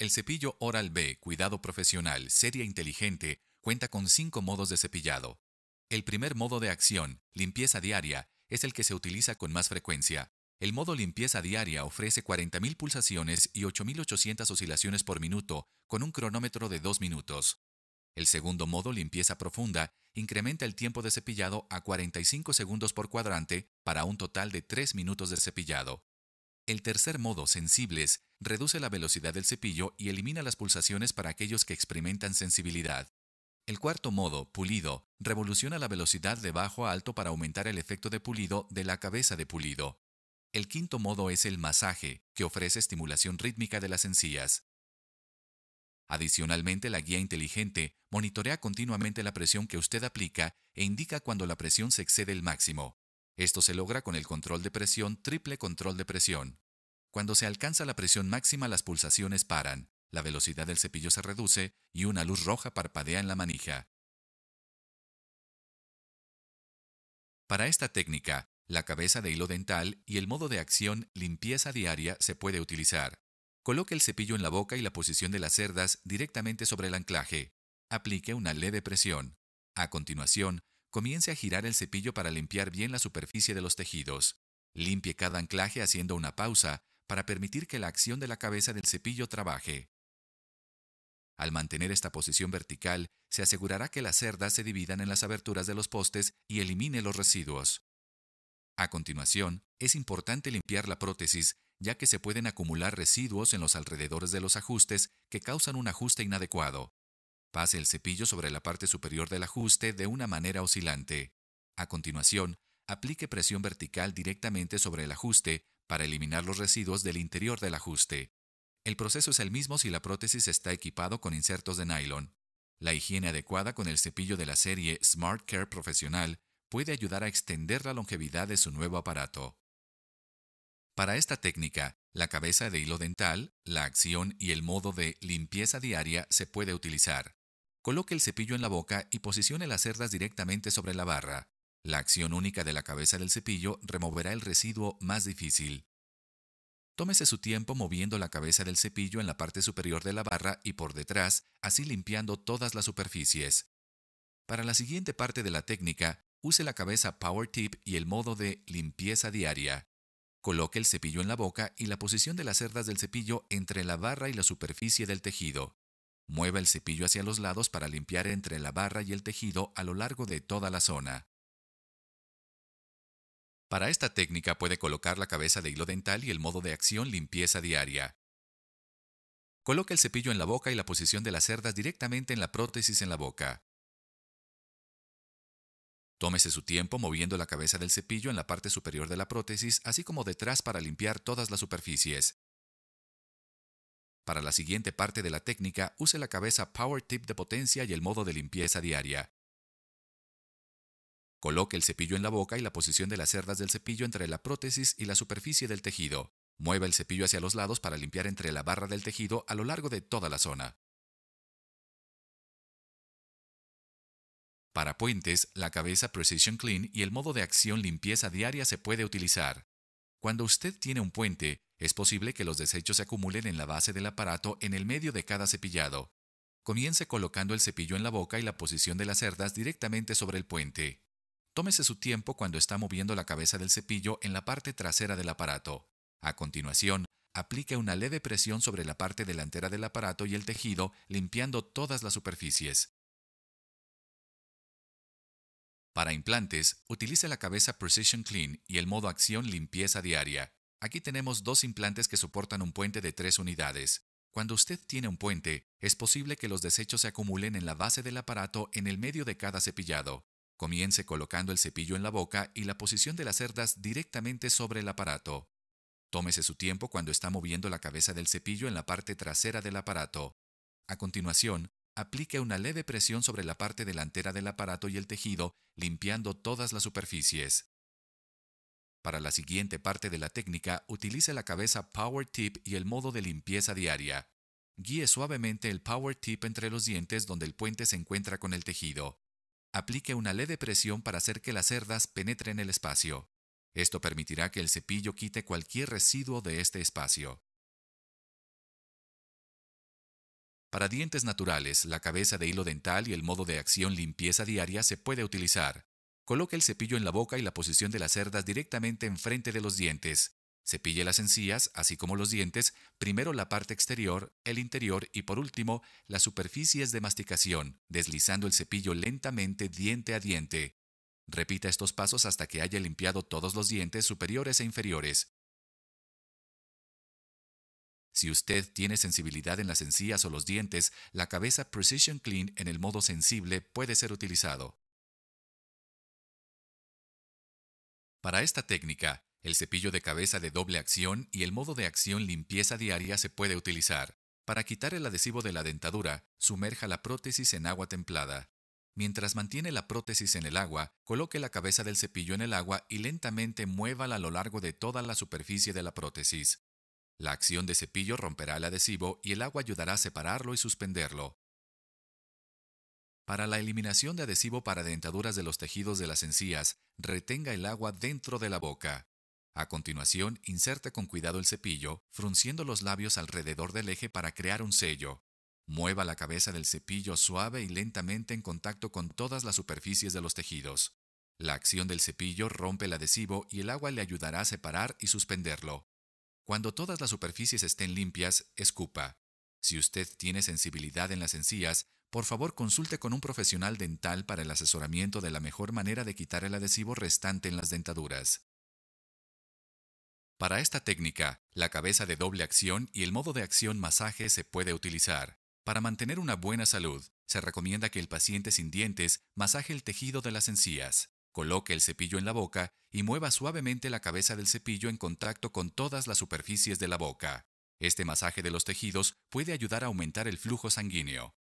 El cepillo Oral B Cuidado Profesional Serie Inteligente cuenta con cinco modos de cepillado. El primer modo de acción, limpieza diaria, es el que se utiliza con más frecuencia. El modo limpieza diaria ofrece 40.000 pulsaciones y 8.800 oscilaciones por minuto con un cronómetro de 2 minutos. El segundo modo, limpieza profunda, incrementa el tiempo de cepillado a 45 segundos por cuadrante para un total de 3 minutos de cepillado. El tercer modo, sensibles, reduce la velocidad del cepillo y elimina las pulsaciones para aquellos que experimentan sensibilidad. El cuarto modo, pulido, revoluciona la velocidad de bajo a alto para aumentar el efecto de pulido de la cabeza de pulido. El quinto modo es el masaje, que ofrece estimulación rítmica de las encías. Adicionalmente, la guía inteligente monitorea continuamente la presión que usted aplica e indica cuando la presión se excede el máximo. Esto se logra con el control de presión triple control de presión. Cuando se alcanza la presión máxima las pulsaciones paran, la velocidad del cepillo se reduce y una luz roja parpadea en la manija. Para esta técnica, la cabeza de hilo dental y el modo de acción limpieza diaria se puede utilizar. Coloque el cepillo en la boca y la posición de las cerdas directamente sobre el anclaje. Aplique una leve presión. A continuación, comience a girar el cepillo para limpiar bien la superficie de los tejidos. Limpie cada anclaje haciendo una pausa para permitir que la acción de la cabeza del cepillo trabaje. Al mantener esta posición vertical, se asegurará que las cerdas se dividan en las aberturas de los postes y elimine los residuos. A continuación, es importante limpiar la prótesis ya que se pueden acumular residuos en los alrededores de los ajustes que causan un ajuste inadecuado. Pase el cepillo sobre la parte superior del ajuste de una manera oscilante. A continuación, aplique presión vertical directamente sobre el ajuste para eliminar los residuos del interior del ajuste. El proceso es el mismo si la prótesis está equipado con insertos de nylon. La higiene adecuada con el cepillo de la serie Smart Care Profesional puede ayudar a extender la longevidad de su nuevo aparato. Para esta técnica, la cabeza de hilo dental, la acción y el modo de limpieza diaria se puede utilizar. Coloque el cepillo en la boca y posicione las cerdas directamente sobre la barra. La acción única de la cabeza del cepillo removerá el residuo más difícil. Tómese su tiempo moviendo la cabeza del cepillo en la parte superior de la barra y por detrás, así limpiando todas las superficies. Para la siguiente parte de la técnica, use la cabeza Power Tip y el modo de limpieza diaria. Coloque el cepillo en la boca y la posición de las cerdas del cepillo entre la barra y la superficie del tejido. Mueva el cepillo hacia los lados para limpiar entre la barra y el tejido a lo largo de toda la zona. Para esta técnica puede colocar la cabeza de hilo dental y el modo de acción limpieza diaria. Coloque el cepillo en la boca y la posición de las cerdas directamente en la prótesis en la boca. Tómese su tiempo moviendo la cabeza del cepillo en la parte superior de la prótesis, así como detrás para limpiar todas las superficies. Para la siguiente parte de la técnica, use la cabeza Power Tip de potencia y el modo de limpieza diaria. Coloque el cepillo en la boca y la posición de las cerdas del cepillo entre la prótesis y la superficie del tejido. Mueva el cepillo hacia los lados para limpiar entre la barra del tejido a lo largo de toda la zona. Para puentes, la cabeza Precision Clean y el modo de acción limpieza diaria se puede utilizar. Cuando usted tiene un puente, es posible que los desechos se acumulen en la base del aparato en el medio de cada cepillado. Comience colocando el cepillo en la boca y la posición de las cerdas directamente sobre el puente. Tómese su tiempo cuando está moviendo la cabeza del cepillo en la parte trasera del aparato. A continuación, aplique una leve presión sobre la parte delantera del aparato y el tejido, limpiando todas las superficies. Para implantes, utilice la cabeza Precision Clean y el modo acción limpieza diaria. Aquí tenemos dos implantes que soportan un puente de tres unidades. Cuando usted tiene un puente, es posible que los desechos se acumulen en la base del aparato en el medio de cada cepillado. Comience colocando el cepillo en la boca y la posición de las cerdas directamente sobre el aparato. Tómese su tiempo cuando está moviendo la cabeza del cepillo en la parte trasera del aparato. A continuación, aplique una leve presión sobre la parte delantera del aparato y el tejido, limpiando todas las superficies. Para la siguiente parte de la técnica, utilice la cabeza Power Tip y el modo de limpieza diaria. Guíe suavemente el Power Tip entre los dientes donde el puente se encuentra con el tejido. Aplique una leve presión para hacer que las cerdas penetren el espacio. Esto permitirá que el cepillo quite cualquier residuo de este espacio. Para dientes naturales, la cabeza de hilo dental y el modo de acción limpieza diaria se puede utilizar. Coloque el cepillo en la boca y la posición de las cerdas directamente enfrente de los dientes. Cepille las encías, así como los dientes, primero la parte exterior, el interior y por último las superficies de masticación, deslizando el cepillo lentamente diente a diente. Repita estos pasos hasta que haya limpiado todos los dientes superiores e inferiores. Si usted tiene sensibilidad en las encías o los dientes, la cabeza Precision Clean en el modo sensible puede ser utilizado. Para esta técnica, el cepillo de cabeza de doble acción y el modo de acción limpieza diaria se puede utilizar. Para quitar el adhesivo de la dentadura, sumerja la prótesis en agua templada. Mientras mantiene la prótesis en el agua, coloque la cabeza del cepillo en el agua y lentamente muévala a lo largo de toda la superficie de la prótesis. La acción de cepillo romperá el adhesivo y el agua ayudará a separarlo y suspenderlo. Para la eliminación de adhesivo para dentaduras de los tejidos de las encías, retenga el agua dentro de la boca. A continuación, inserte con cuidado el cepillo, frunciendo los labios alrededor del eje para crear un sello. Mueva la cabeza del cepillo suave y lentamente en contacto con todas las superficies de los tejidos. La acción del cepillo rompe el adhesivo y el agua le ayudará a separar y suspenderlo. Cuando todas las superficies estén limpias, escupa. Si usted tiene sensibilidad en las encías, por favor consulte con un profesional dental para el asesoramiento de la mejor manera de quitar el adhesivo restante en las dentaduras. Para esta técnica, la cabeza de doble acción y el modo de acción masaje se puede utilizar. Para mantener una buena salud, se recomienda que el paciente sin dientes masaje el tejido de las encías. Coloque el cepillo en la boca y mueva suavemente la cabeza del cepillo en contacto con todas las superficies de la boca. Este masaje de los tejidos puede ayudar a aumentar el flujo sanguíneo.